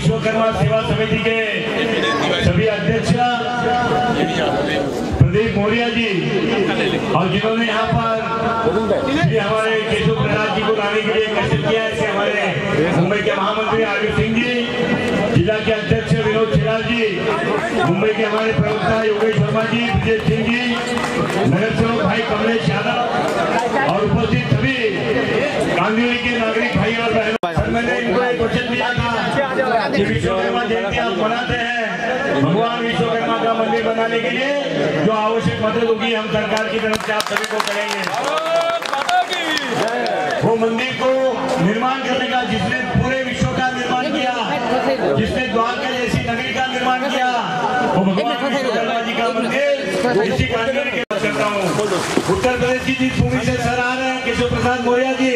विश्वकर्मा सेवा समिति के सभी अध्यक्ष, प्रदीप मौर्य जी, और जिन्होंने यहाँ पर हमारे केशव प्रसाद जी को लाने के लिए कष्ट किया है हमारे मुंबई के महामंत्री आरवी सिंह जी, जिला के अध्यक्ष विनोद छिराल जी, मुंबई के हमारे प्रवक्ता योगेश शर्मा जी, विजय सिंह जी, नगर सेवक भाई कमलेश यादव, और उपस्थित सभी कांदिवली के नागरिक भाई और बहनों के लिए जो आवश्यक मदद होगी हम सरकार की तरफ़ से आप सभी को करेंगे। वो मंदिर को निर्माण करने का जिसने पूरे विश्व का निर्माण किया जिसने द्वारका जैसी नगरी का निर्माण किया वो भगवान विश्वकर्मा जी का मंदिर इसी कानून के बात करता हूँ। उत्तर प्रदेश की जिस भूमि से सर आ रहे हैं केशव प्रसाद मौर्य जी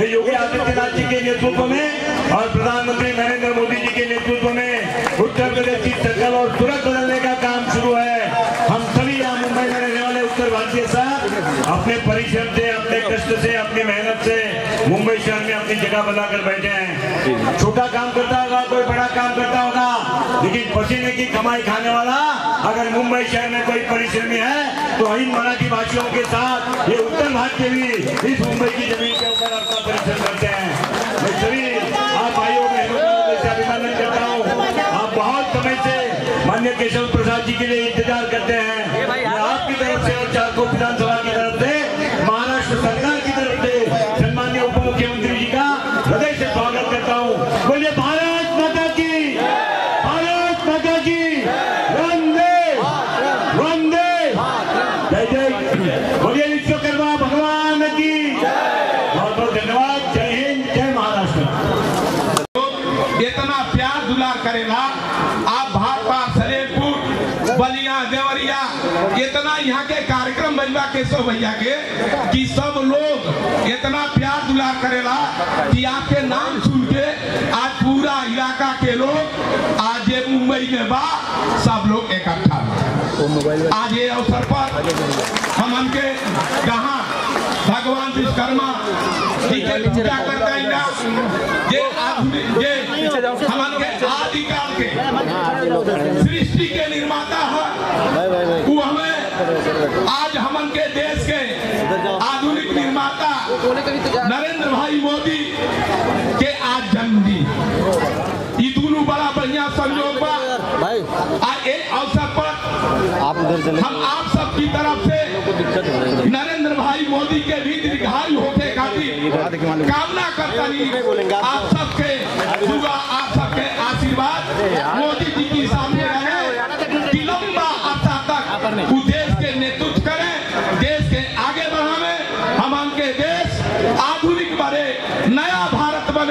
ये योगी आदित्यनाथ जी के नेतृत्व में और प्रधानमंत्री नरेंद्र मोदी जी के नेतृत्व में उत्तर प्रदेश की शकल और सूरत बदलने का काम शुरू है हम सभी यहाँ मुंबई में रहने वाले उत्तर भारतीय सर अपने परिश्रम से अपने कष्ट से अपनी मेहनत से मुंबई शहर में अपनी जगह बनाकर बैठे हैं। छोटा काम करता होगा कोई बड़ा काम करता होगा लेकिन पसीने की कमाई खाने वाला अगर मुंबई शहर में कोई परिश्रमी है तो इन मराठी भाषियों के साथ ये उत्तर के भी इस मुंबई की ज़मीन के ऊपर अपना परिश्रम करते हैं। मैं सभी आप भाइयों बहनों का अभिनंदन करता हूँ। आप बहुत समय से मान्य केशव प्रसाद जी के लिए इंतज़ार करते हैं। आपकी तरफ़ से और चारकोप विधानसभा की तरफ़ हृदय से स्वागत करता हूँ। बोलिए, भारत माता की। भारत माता की। वंदे। वंदे। जय जय। बोलिए, विश्वकर्मा भगवान की। बहुत बहुत धन्यवाद। जय हिंद, जय महाराष्ट्र। इतना प्यार दुलार करेला आप भाजपा सलेमपुर बलिया देवरिया इतना यहाँ के कार्यक्रम बनवा के सब भैया के, कि सब लोग इतना प्यार दुलार करेला कि आपके नाम सुन के आज पूरा इलाका के लोग आज मुंबई में बा, सब लोग इकट्ठा आज ये अवसर पर हम हमके कहा भगवान विश्वकर्मा जी पूजा करते हैं आधुनिक हमन के आदिकाल के निर्माता है वो हमें आज हमन के देश के आधुनिक निर्माता नरेंद्र भाई मोदी के आज जन्म दी ये दोनों बड़ा बढ़िया संयोग बा। आज एक अवसर पर आप हम आप सबकी तरफ़ से नरेंद्र भाई मोदी के भी दीर्घायु होते खातिर कामना करता आप सबके दुआ आप सबके आशीर्वाद। मोदी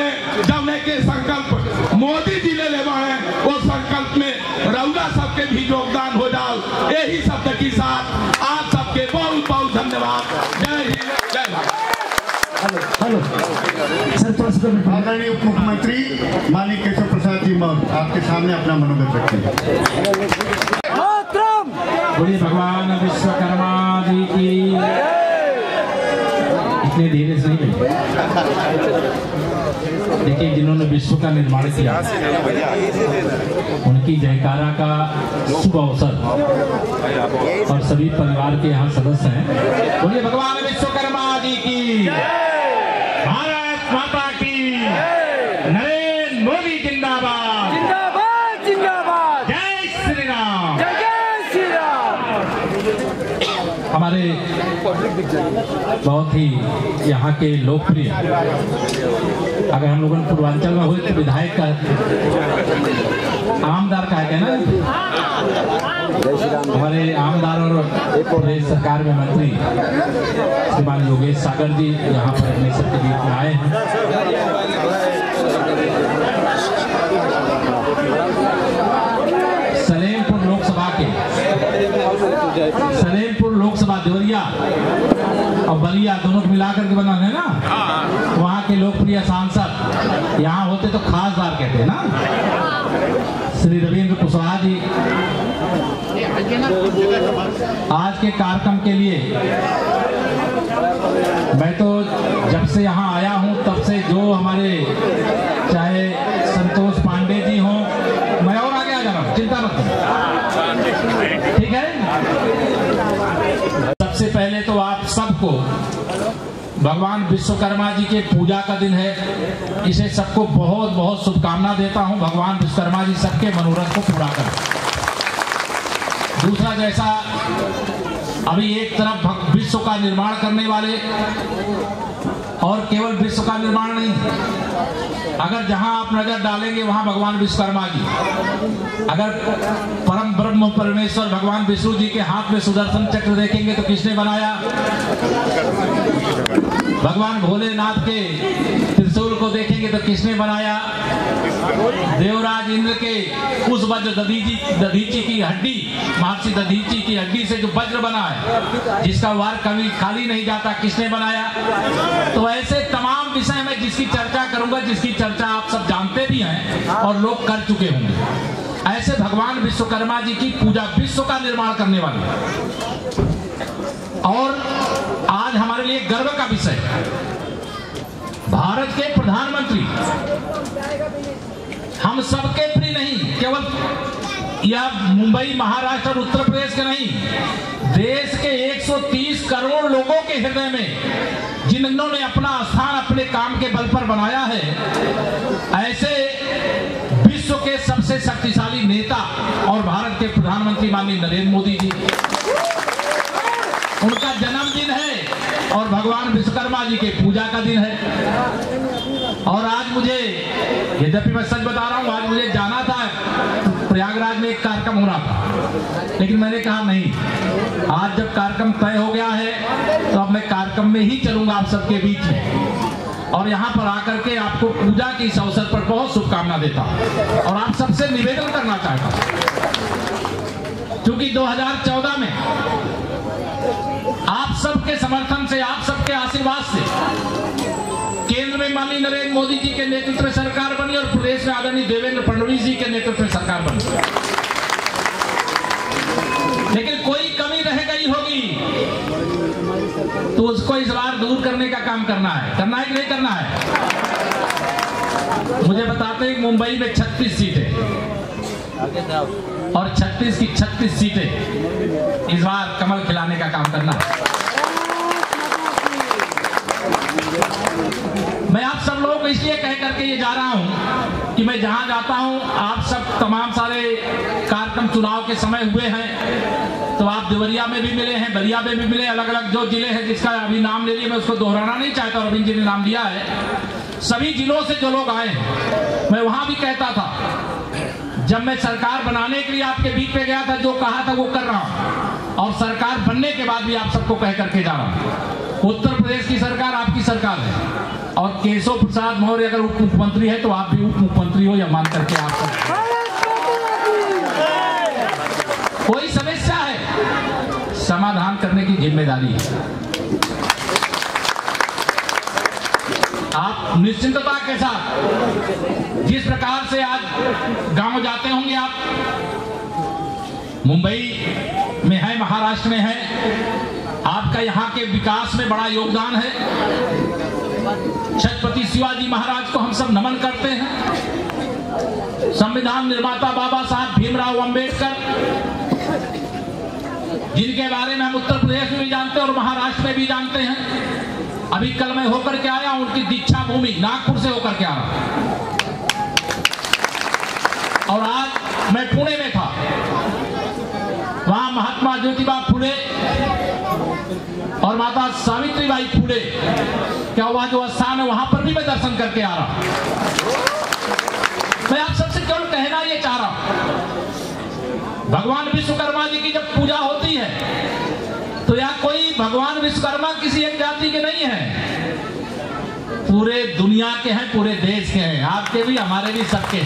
भारत बने जमने के संकल्प। मोदी जी ले ले बढ़े वो संकल्प में रउरा सबके भी योगदान हो जाओ। यही शब्द के साथ आप सबके बहुत बहुत धन्यवाद। जय हिंद जय भारत। आदरणीय उप मुख्यमंत्री माननीय केशव प्रसाद जी मौर्य आपके सामने अपना मनोगत रखते हैं भगवान विश्वकर्मा जी की इतने धीरे से नहीं देखिए, जिन्होंने विश्व का निर्माण किया, उनकी जयकारा का शुभ अवसर। और सभी परिवार के यहाँ सदस्य हैं। बोलिए, भगवान विश्वकर्मा जी की भारत माता की नरेंद्र मोदी जिंदाबाद जिंदाबाद जिंदाबाद जय श्री राम जय जय श्री राम हमारे बहुत ही यहाँ के लोकप्रिय। अगर हम लोगों ने पूर्वांचल में हुए तो विधायक का आमदार का है ना? हमारे आमदार और प्रदेश सरकार में मंत्री श्रीमान योगेश सागर जी यहाँ पर अपने बीच में आए हैं सलेमपुर लोकसभा के सलेमपुर लोकसभा देवरिया और बलिया दोनों को मिलाकर के बना है ना? वहाँ के लोकप्रिय सांसद। यहाँ होते तो खासदार कहते हैं ना? श्री रविंद्र कुशवाहा जी। आज के कार्यक्रम के लिए मैं तो जब से यहाँ आया हूँ, तब से जो हमारे चाहे संतोष पांडे जी हों मैं और आगे आ जा रहा हूँ चिंता मत करो ठीक है सबसे पहले तो आप सबको भगवान विश्वकर्मा जी के पूजा का दिन है। इसे सबको बहुत बहुत शुभकामना देता हूँ। भगवान विश्वकर्मा जी सबके मनोरथ को पूरा कर। दूसरा, जैसा अभी एक तरफ़ विश्व का निर्माण करने वाले और केवल विश्व का निर्माण नहीं, अगर जहाँ आप नज़र डालेंगे वहाँ भगवान विश्वकर्मा जी। अगर परम ब्रह्म परमेश्वर भगवान विष्णु जी के हाथ में सुदर्शन चक्र देखेंगे तो किसने बनाया? भगवान भोलेनाथ के त्रिशूल को देखेंगे तो किसने बनाया? देवराज इंद्र के उस वज्र दधीची दधीची की हड्डी, महर्षि दधीची की हड्डी से जो वज्र बना है, जिसका वार कभी खाली नहीं जाता, किसने बनाया? तो ऐसे तमाम विषय में जिसकी चर्चा करूँगा, जिसकी चर्चा आप सब जानते भी हैं और लोग कर चुके होंगे। ऐसे भगवान विश्वकर्मा जी की पूजा विश्व का निर्माण करने वाले और आज हमारे लिए गर्व का विषय भारत के प्रधानमंत्री, हम सबके प्रिय नहीं, केवल या मुंबई, महाराष्ट्र और उत्तर प्रदेश के नहीं, देश के 130 करोड़ लोगों के हृदय में, जिन्होंने अपना स्थान अपने काम के बल पर बनाया है, ऐसे विश्व के सबसे शक्तिशाली नेता और भारत के प्रधानमंत्री माननीय नरेंद्र मोदी जी। उनका जन्मदिन है और भगवान विश्वकर्मा जी के पूजा का दिन है। और आज मुझे, यद्यपि मैं सच बता रहा हूँ, आज मुझे जाना था प्रयागराज में एक कार्यक्रम हो रहा था। लेकिन मैंने कहा नहीं। आज जब कार्यक्रम तय हो गया है तो अब मैं कार्यक्रम में ही चलूँगा आप सबके बीच में। और यहाँ पर आकर के आपको पूजा के इस अवसर पर बहुत शुभकामना देता हूँ। और आप सबसे निवेदन करना चाहता हूँ, क्योंकि 2014 में सबके समर्थन से, आप सबके आशीर्वाद से। केंद्र में माननीय नरेंद्र मोदी जी के नेतृत्व में सरकार बनी और प्रदेश में आदरणीय देवेंद्र फडणवीस जी के नेतृत्व में सरकार बनी। लेकिन कोई कमी रह गई होगी तो उसको इस बार दूर करने का काम करना है। करना है कि नहीं करना है? मुझे बताते हैं, मुंबई में 36 सीटें। और 36 की 36 सीटें, इस बार कमल खिलाने का काम करना है। मैं आप सब लोगों को इसलिए कह करके ये जा रहा हूँ कि मैं जहाँ जाता हूँ, आप सब तमाम सारे कार्यक्रम चुनाव के समय हुए हैं। तो आप देवरिया में भी मिले हैं, बलिया में भी मिले अलग अलग जो ज़िले हैं जिसका अभी नाम ले लिया मैं उसको दोहराना नहीं चाहता रविंद्र जी ने नाम लिया है। सभी जिलों से जो लोग आए मैं वहाँ भी कहता था, जब मैं सरकार बनाने के लिए आपके बीच में गया था, जो कहा था वो कर रहा हूँ। और सरकार बनने के बाद भी आप सबको कह करके जा रहा हूँ। उत्तर प्रदेश की सरकार आपकी सरकार है। और केशव प्रसाद मौर्य अगर उप मुख्यमंत्री है तो आप भी उप मुख्यमंत्री हो या मान करके आप कोई समस्या है? समाधान करने की ज़िम्मेदारी है। आप निश्चिंतता के साथ जिस प्रकार से आज गाँव जाते होंगे आप, मुंबई में है, महाराष्ट्र में है आपका यहाँ के विकास में बड़ा योगदान है। छत्रपति शिवाजी महाराज को हम सब नमन करते हैं। संविधान निर्माता बाबा साहब भीमराव अंबेडकर, जिनके बारे में हम उत्तर प्रदेश में भी जानते हैं और महाराष्ट्र में भी जानते हैं। अभी कल मैं होकर के आया उनकी दीक्षा भूमि नागपुर से होकर के आ रहा और आज मैं पुणे में था। वहाँ महात्मा ज्योतिबा फुले और माता सावित्री बाई फूले, क्या वहाँ जो स्थान है वहाँ पर भी मैं दर्शन करके आ रहा मैं आप सबसे केवल कहना ये चाह रहा हूँ, भगवान विश्वकर्मा जी की जब पूजा होती है तो यहाँ कोई भगवान विश्वकर्मा किसी एक जाति के नहीं है। पूरे दुनिया के हैं, पूरे देश के हैं, आपके भी, हमारे भी, सबके।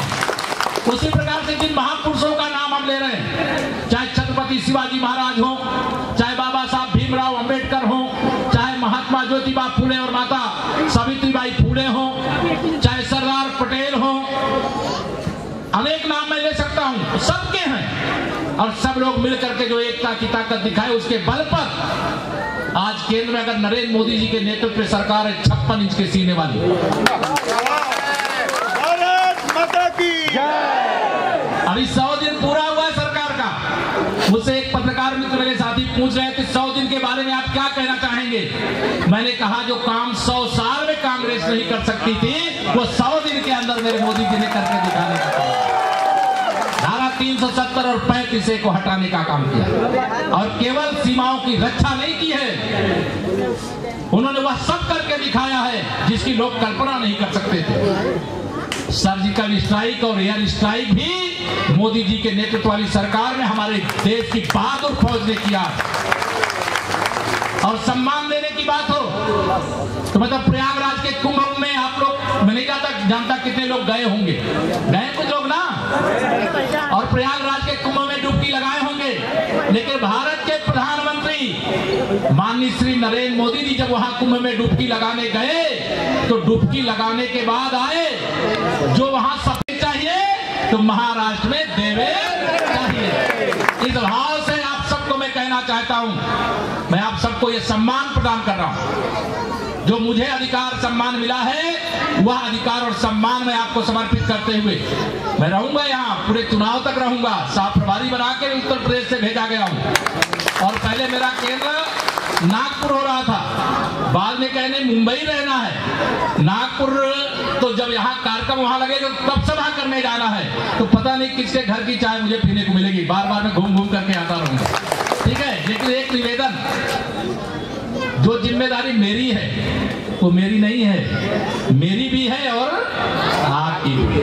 उसी प्रकार से जिन महापुरुषों का नाम हम ले रहे हैं, चाहे छत्रपति शिवाजी महाराज हो ज्योतिबा फूले और माता सावित्रीबाई फूले हो चाहे सरदार पटेल हो अनेक नाम मैं ले सकता हूँ सबके हैं। और सब लोग मिलकर के जो एकता की ताकत दिखाए उसके बल पर आज केंद्र में अगर नरेंद्र मोदी जी के नेतृत्व में सरकार है छप्पन इंच के सीने वाली। अभी सौ दिन पूरा हुआ है सरकार का मुझसे एक पत्रकार मित्र मेरे साथी पूछ रहे थे सौ दिन के बारे में आप क्या कहना चाहेंगे? मैंने कहा, जो काम सौ साल में कांग्रेस नहीं कर सकती थी, वो सौ दिन के अंदर मेरे मोदी जी ने करके दिखाने का धारा 370 और 35 को हटाने का काम किया। और केवल सीमाओं की रक्षा नहीं की है, उन्होंने वह सब करके दिखाया है, जिसकी लोग कल्पना नहीं कर सकते थे। सर्जिकल स्ट्राइक और एयर स्ट्राइक भी मोदी जी के नेतृत्व वाली सरकार ने हमारे देश की बहादुर फौज ने किया। और सम्मान देने की बात हो तो मतलब प्रयागराज के कुंभ में आप लोग, मैं नहीं जाता, जानता कितने लोग गए होंगे। गए कुछ लोग ना और प्रयागराज के कुंभ में डुबकी लगाए होंगे लेकिन भारत के प्रधानमंत्री माननीय श्री नरेंद्र मोदी जी जब वहाँ कुंभ में डुबकी लगाने गए तो डुबकी लगाने के बाद आए। जो वहाँ सफ़ेद चाहिए तो महाराष्ट्र में देवे चाहिए। इस भाव से आप सबको मैं कहना चाहता हूँ, मैं आप सबको ये सम्मान प्रदान कर रहा हूँ। जो मुझे अधिकार सम्मान मिला है, वह अधिकार और सम्मान मैं आपको समर्पित करते हुए मैं रहूँगा यहाँ, पूरे चुनाव तक रहूँगा। साफ़ प्रभारी बना के उत्तर प्रदेश से भेजा गया हूँ। और पहले मेरा केंद्र नागपुर हो रहा था। बाद में कहने मुंबई रहना है। नागपुर तो जब यहाँ कार्यक्रम वहाँ लगे तो तब सभा करने जाना है। तो पता नहीं किसके घर की चाय मुझे पीने को मिलेगी। बार बार मैं घूम घूम करके आता रहूँगा। ठीक है? लेकिन एक निवेदन, जो ज़िम्मेदारी मेरी है, वो मेरी नहीं है। मेरी भी है और आपकी भी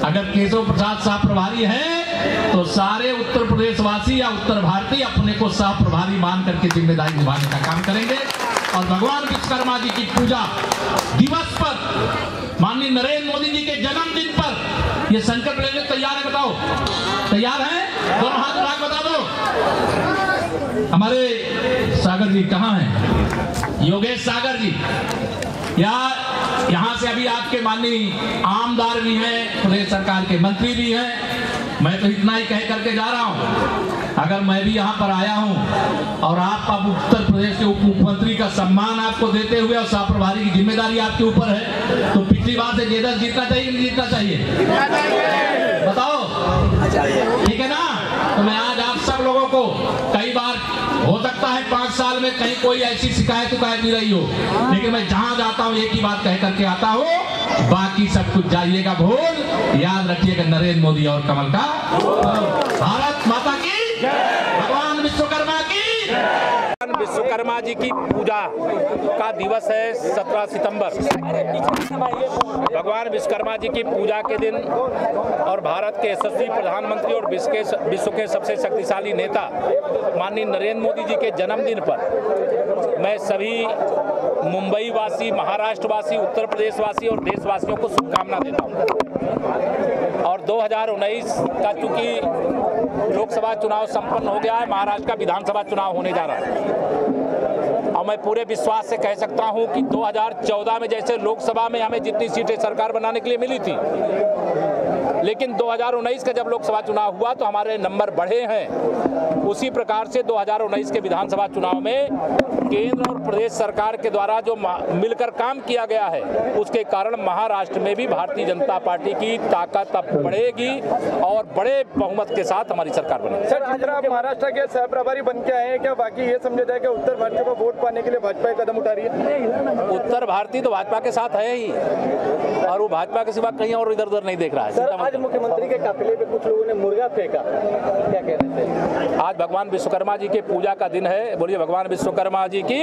अगर केशव प्रसाद साहब प्रभारी है तो सारे उत्तर प्रदेश वासी या उत्तर भारतीय अपने को सह प्रभारी मान करके ज़िम्मेदारी निभाने का काम करेंगे। और भगवान विश्वकर्मा जी की पूजा दिवस पर, माननीय नरेंद्र मोदी जी के जन्मदिन पर, ये संकल्प लेने तैयार है, बताओ। तैयार है? दोनों हाथ उठा बता दो। हमारे सागर जी कहाँ हैं? योगेश सागर जी, या यहाँ से अभी आपके माननीय आमदार भी हैं, प्रदेश सरकार के मंत्री भी हैं मैं तो इतना ही कह करके जा रहा हूँ। अगर मैं भी यहाँ पर आया हूँ और आप अब उत्तर प्रदेश के उप मुख्यमंत्री का सम्मान आपको देते हुए और सह प्रभारी की ज़िम्मेदारी आपके ऊपर है तो पिछली बार से जेदर जीतना चाहिए नहीं जीतना चाहिए? बताओ। ठीक है ना? तो मैं आज आप सब लोगों को कई बार हो सकता है पाँच साल में कहीं कोई ऐसी शिकायत उकायत नहीं रही हो। लेकिन मैं जहाँ जाता हूँ, एक ही बात कह करके आता हूँ, बाकी सब कुछ जाइएगा भूल, याद रखिएगा नरेंद्र मोदी और कमल का। भारत माता की, भगवान विश्व की विश्वकर्मा जी की पूजा का दिवस है 17 सितंबर। भगवान विश्वकर्मा जी की पूजा के दिन और भारत के यशस्वी प्रधानमंत्री और विश्व के विश्व के सबसे शक्तिशाली नेता माननीय नरेंद्र मोदी जी के जन्मदिन पर मैं सभी मुंबई वासी महाराष्ट्र वासी उत्तर प्रदेश वासी और देशवासियों को शुभकामना देता हूँ। और 2019 का चूँकि लोकसभा चुनाव संपन्न हो गया है, महाराष्ट्र का विधानसभा चुनाव होने जा रहा है। और मैं पूरे विश्वास से कह सकता हूँ कि 2014 में जैसे लोकसभा में हमें जितनी सीटें सरकार बनाने के लिए मिली थी लेकिन 2019 का जब लोकसभा चुनाव हुआ तो हमारे नंबर बढ़े हैं। उसी प्रकार से 2019 के विधानसभा चुनाव में केंद्र और प्रदेश सरकार के द्वारा जो मिलकर काम किया गया है उसके कारण महाराष्ट्र में भी भारतीय जनता पार्टी की ताकत अब बढ़ेगी और बड़े बहुमत के साथ हमारी सरकार बनेगी। सर तरह आप महाराष्ट्र के सह प्रभारी बन के आए हैं क्या बाकी ये समझा जाए कि उत्तर भारतीय को वोट पाने के लिए भाजपा कदम उठा रही है? उत्तर भारतीय तो भाजपा के साथ है ही और वो भाजपा के सिवा कहीं और इधर उधर नहीं देख रहा है। आज मुख्यमंत्री के काफिले पे कुछ लोगों ने मुर्गा फेंका। क्या कह रहे थे? आज भगवान विश्वकर्मा जी के पूजा का दिन है। बोलिए भगवान विश्वकर्मा जी की